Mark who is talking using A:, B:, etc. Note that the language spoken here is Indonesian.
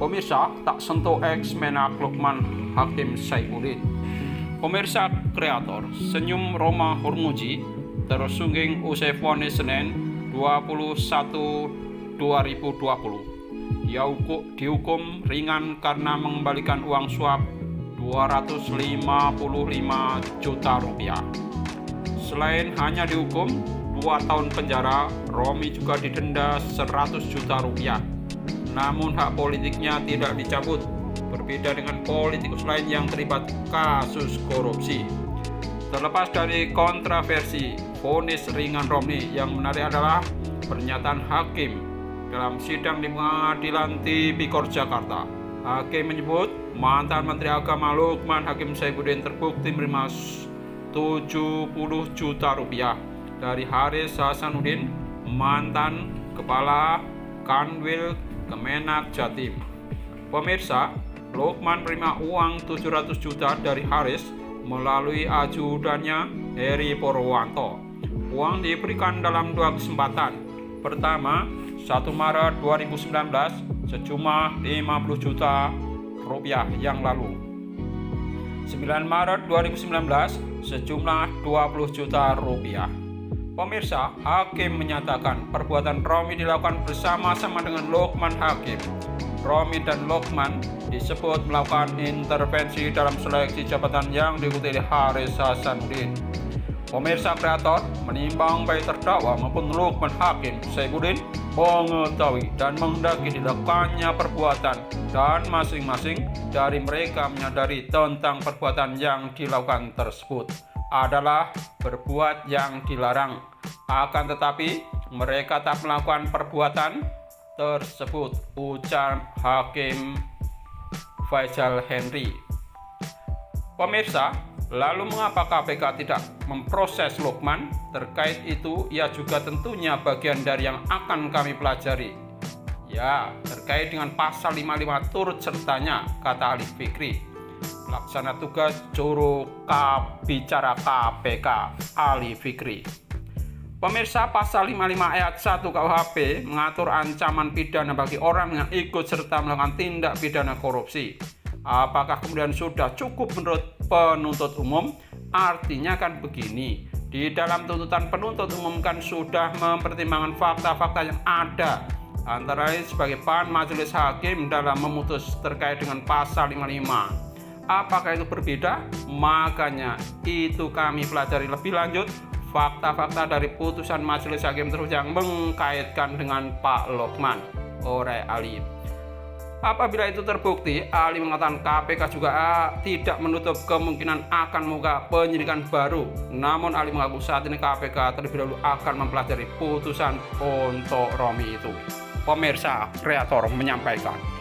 A: Pemirsa, tak sentuh ex Menak Lukman Hakim Saifuddin. Pemirsa kreator, senyum Roma Hormuji tersungging usai vonis Senin 21 2020. Dia hukum, dihukum ringan karena mengembalikan uang suap 255 juta rupiah. Selain hanya dihukum 2 tahun penjara, Romi juga didenda 100 juta rupiah namun hak politiknya tidak dicabut. Berbeda dengan politikus lain yang terlibat kasus korupsi. Terlepas dari kontroversi vonis ringan Romney yang menarik adalah pernyataan hakim dalam sidang di pengadilan Tipikor Jakarta. Hakim menyebut mantan Menteri Agama Lukman Hakim Saifuddin terbukti menerima 70 juta rupiah dari Haris Hasanuddin, mantan Kepala Kanwil Kemenak Jatim. Pemirsa, Lukman menerima uang 700 juta dari Haris melalui ajudannya Heri Purwanto. Uang diberikan dalam dua kesempatan. Pertama, 1 Maret 2019 sejumlah 50 juta rupiah yang lalu. 9 Maret 2019 sejumlah 20 juta rupiah. Pemirsa, Hakim menyatakan perbuatan Romi dilakukan bersama-sama dengan Lokman Hakim. Romi dan Lokman disebut melakukan intervensi dalam seleksi jabatan yang diikuti Haris Hasanuddin. Pemirsa kreator menimbang baik terdakwa maupun Lukman Hakim Saifuddin mengetahui dan menghendaki dilakukannya perbuatan dan masing-masing dari mereka menyadari tentang perbuatan yang dilakukan tersebut adalah berbuat yang dilarang. Akan tetapi, mereka tak melakukan perbuatan tersebut, ujar Hakim Faisal Henry. Pemirsa, lalu mengapa KPK tidak memproses Lukman? Terkait itu, ia juga tentunya bagian dari yang akan kami pelajari. Ya, terkait dengan pasal 55 turut sertanya, kata Ali Fikri. Laksana tugas juru bicara KPK Ali Fikri. Pemirsa pasal 55 ayat 1 KUHP mengatur ancaman pidana bagi orang yang ikut serta melakukan tindak pidana korupsi. Apakah kemudian sudah cukup menurut penuntut umum? Artinya kan begini, di dalam tuntutan penuntut umum kan sudah mempertimbangkan fakta-fakta yang ada antara lain sebagai bahan majelis hakim dalam memutus terkait dengan pasal 55 Apakah itu berbeda? Makanya itu kami pelajari lebih lanjut fakta-fakta dari putusan majelis hakim terus yang mengkaitkan dengan Pak Lokman oleh Ali. Apabila itu terbukti, Ali mengatakan KPK juga tidak menutup kemungkinan akan membuka penyidikan baru. Namun Ali mengaku saat ini KPK terlebih dahulu akan mempelajari putusan untuk Romi itu. Pemirsa kreator menyampaikan.